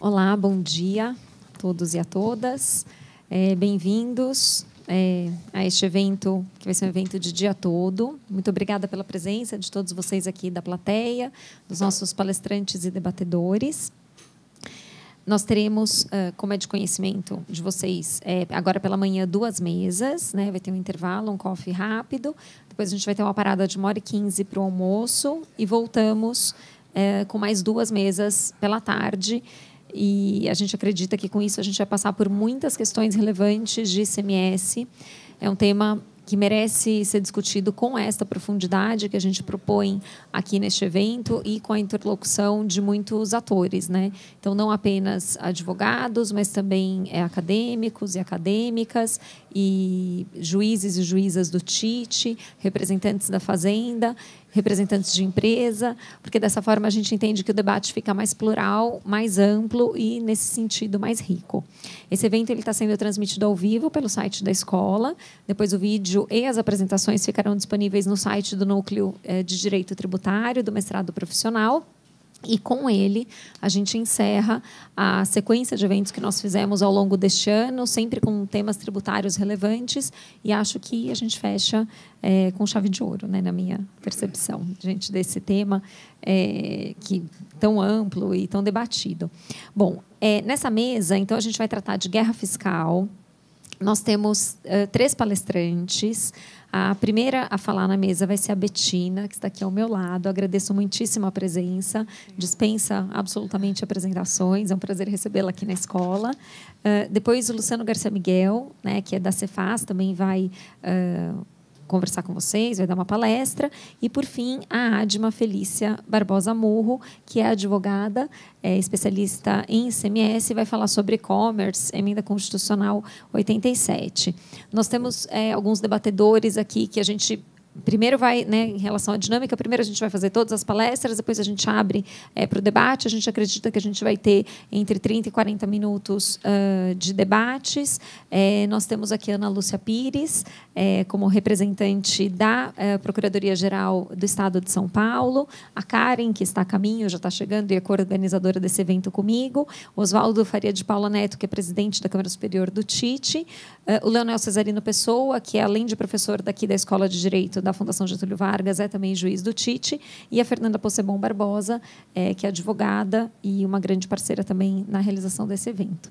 Olá, bom dia a todos e a todas. É, Bem-vindos é, a este evento, que vai ser um evento de dia todo. Muito obrigada pela presença de todos vocês aqui da plateia, dos nossos palestrantes e debatedores. Nós teremos, como é de conhecimento de vocês, é, agora pela manhã, duas mesas. Né? Vai ter um intervalo, um coffee rápido. Depois a gente vai ter uma parada de uma hora e quinze para o almoço. E voltamos é, com mais duas mesas pela tarde. E a gente acredita que com isso a gente vai passar por muitas questões relevantes de ICMS. É um tema que merece ser discutido com esta profundidade que a gente propõe aqui neste evento e com a interlocução de muitos atores, né? Então não apenas advogados, mas também é, acadêmicos e acadêmicas e juízes e juízas do TIT, representantes da fazenda, representantes de empresa, porque dessa forma a gente entende que o debate fica mais plural, mais amplo e nesse sentido mais rico. Esse evento ele está sendo transmitido ao vivo pelo site da escola. Depois o vídeo e as apresentações ficarão disponíveis no site do Núcleo eh, de Direito Tributário do Mestrado Profissional. E com ele, a gente encerra a sequência de eventos que nós fizemos ao longo deste ano, sempre com temas tributários relevantes, e acho que a gente fecha é, com chave de ouro, né, na minha percepção, diante desse tema é, que tão amplo e tão debatido. Bom, é, nessa mesa, então, a gente vai tratar de guerra fiscal. Nós temos uh, três palestrantes. A primeira a falar na mesa vai ser a Betina, que está aqui ao meu lado. Agradeço muitíssimo a presença. Dispensa absolutamente apresentações. É um prazer recebê-la aqui na escola. Uh, depois o Luciano Garcia Miguel, né, que é da Cefaz, também vai uh, conversar com vocês, vai dar uma palestra. E, por fim, a Adma Felícia Barbosa Murro, que é advogada, é especialista em ICMS, vai falar sobre e-commerce, emenda constitucional 87. Nós temos é, alguns debatedores aqui que a gente primeiro vai, né, em relação à dinâmica, primeiro a gente vai fazer todas as palestras, depois a gente abre é, para o debate. A gente acredita que a gente vai ter entre 30 e 40 minutos uh, de debates. É, nós temos aqui a Ana Lúcia Pires, é, como representante da Procuradoria-Geral do Estado de São Paulo, a Karen, que está a caminho, já está chegando e é co-organizadora desse evento comigo, Oswaldo Faria de Paula Neto, que é presidente da Câmara Superior do TIT, uh, o Leonel Cesarino Pessoa, que é, além de professor daqui da Escola de Direito da Fundação Getúlio Vargas, é também juiz do TIT, e a Fernanda Possebon Barbosa, é, que é advogada e uma grande parceira também na realização desse evento.